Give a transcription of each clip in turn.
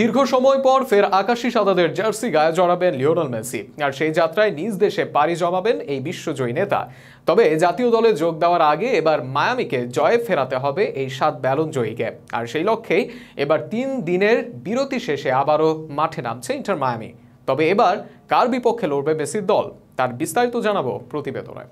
দীর্ঘ সময় পর ফের আকাশী সাদাদের জার্সি গায়ে জড়াবেন লিওনাল মেসি। আর সেই যাত্রায় নিজ দেশে পাড়ি জমাবেন এই বিশ্বজয়ী নেতা। তবে জাতীয় দলে যোগ দেওয়ার আগে এবার মায়ামিকে জয়ে ফেরাতে হবে এই সাত ব্যালন জয়ীকে। আর সেই লক্ষ্যেই এবার তিন দিনের বিরতি শেষে আবারও মাঠে নামছে ইন্টার মায়ামি। তবে এবার কার বিপক্ষে লড়বে মেসির দল? তার বিস্তারিত জানাব প্রতিবেদনায়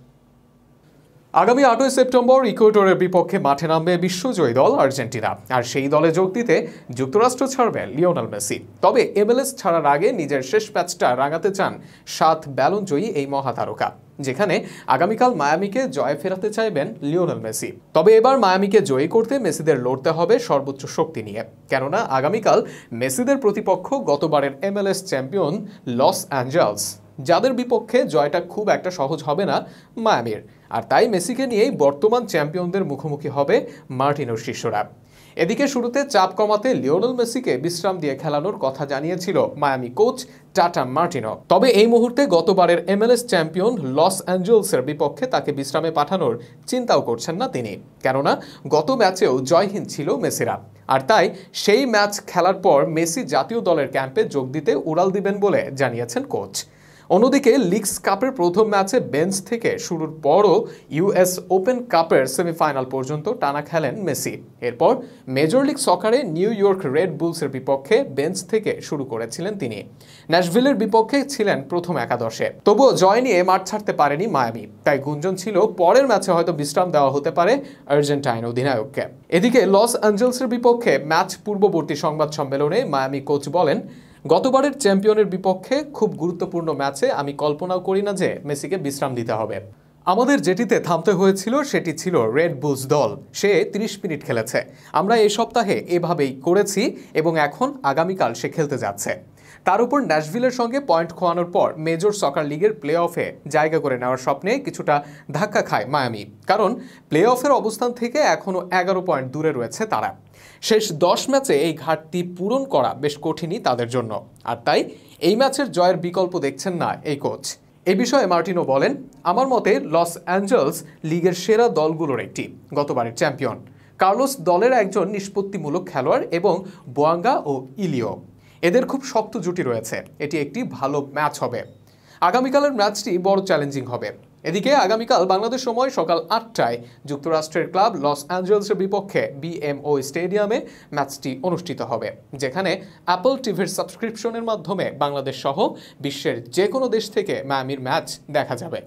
আগামী আটই সেপ্টেম্বর ইকুয়েটরের বিপক্ষে মাঠে নামবে বিশ্বজয়ী দল আর্জেন্টিনা। আর সেই দলে যোগ দিতে যুক্তরাষ্ট্র ছাড়বে লিওনাল মেসি। তবে এমএলএস ছাড়ার আগে নিজের শেষ ম্যাচটা রাঙাতে চান সাত ব্যালন জয়ী এই মহাতারকা, যেখানে আগামীকাল মায়ামিকে জয় ফেরাতে চাইবেন লিওনেল মেসি। তবে এবার মায়ামিকে জয়ী করতে মেসিদের লড়তে হবে সর্বোচ্চ শক্তি নিয়ে। কেননা, আগামীকাল মেসিদের প্রতিপক্ষ গতবারের এমএলএস চ্যাম্পিয়ন লস অ্যাঞ্জেলস। যাদের বিপক্ষে জয়টা খুব একটা সহজ হবে না মায়ামির। আর তাই মেসিকে নিয়েই বর্তমান চ্যাম্পিয়নদের মুখোমুখি হবে মার্টিনোর শিষ্যরা। এদিকে শুরুতে চাপ কমাতে লিওনেল মেসিকে বিশ্রাম দিয়ে খেলানোর কথা জানিয়েছিল মায়ামি কোচ টাটা মার্টিনো। তবে এই মুহূর্তে গতবারের এমএলএস চ্যাম্পিয়ন লস অ্যাঞ্জেলসের বিপক্ষে তাকে বিশ্রামে পাঠানোর চিন্তাও করছেন না তিনি। কেননা, গত ম্যাচেও জয়হীন ছিল মেসিরা। আর তাই সেই ম্যাচ খেলার পর মেসি জাতীয় দলের ক্যাম্পে যোগ দিতে উড়াল দিবেন বলে জানিয়েছেন কোচ। অন্যদিকে লিগস কাপের প্রথম ম্যাচে বেঞ্চ থেকে শুরুর পরও ইউএস ওপেন কাপের সেমিফাইনাল পর্যন্ত টানা খেলেন মেসি। এরপর মেজর লিগ সকারে নিউ ইয়র্ক রেড বুলসের বিপক্ষে বেঞ্চ থেকে শুরু করেছিলেন তিনি। ন্যাশভিলের বিপক্ষে ছিলেন প্রথম একাদশে। তবুও জয় নিয়ে মাঠ ছাড়তে পারেনি মায়ামি। তাই গুঞ্জন ছিল, পরের ম্যাচে হয়তো বিশ্রাম দেওয়া হতে পারে আর্জেন্টাইন অধিনায়ককে। এদিকে লস অ্যাঞ্জেলসের বিপক্ষে ম্যাচ পূর্ববর্তী সংবাদ সম্মেলনে মায়ামি কোচ বলেন গতবারের চ্যাম্পিয়নের বিপক্ষে খুব গুরুত্বপূর্ণ ম্যাচে আমি কল্পনাও করি না যে মেসিকে বিশ্রাম দিতে হবে। আমাদের যেটিতে থামতে হয়েছিল সেটি ছিল রেড বুলস দল। সে 30 মিনিট খেলেছে। আমরা এ সপ্তাহে এভাবেই করেছি এবং এখন আগামীকাল সে খেলতে যাচ্ছে। তার উপর ন্যাশভিলের সঙ্গে পয়েন্ট খোয়ানোর পর মেজর সকার লিগের প্লে অফে জায়গা করে নেওয়ার স্বপ্নে কিছুটা ধাক্কা খায় মায়ামি, কারণ প্লে অফের অবস্থান থেকে এখনও এগারো পয়েন্ট দূরে রয়েছে তারা। শেষ দশ ম্যাচে এই ঘাটতি পূরণ করা বেশ কঠিনই তাদের জন্য, আর তাই এই ম্যাচের জয়ের বিকল্প দেখছেন না এই কোচ। এ বিষয়ে মার্টিনো বলেন, আমার মতে লস অ্যাঞ্জেলস লিগের সেরা দলগুলোর একটি, গতবারের চ্যাম্পিয়ন। কার্লোস দলের একজন নিষ্পত্তিমূলক খেলোয়াড় এবং বোয়াঙ্গা ও ইলিও। এদের খুব শক্ত জুটি রয়েছে। এটি একটি ভালো ম্যাচ হবে। আগামীকালের ম্যাচটি বড় চ্যালেঞ্জিং হবে। এদিকে আগামীকাল বাংলাদেশ সময় সকাল আটটায় যুক্তরাষ্ট্রের ক্লাব লস অ্যাঞ্জেলসের বিপক্ষে বিএমও স্টেডিয়ামে ম্যাচটি অনুষ্ঠিত হবে, যেখানে অ্যাপল টিভির সাবস্ক্রিপশনের মাধ্যমে বাংলাদেশ সহ বিশ্বের যে কোনো দেশ থেকে ম্যামির ম্যাচ দেখা যাবে।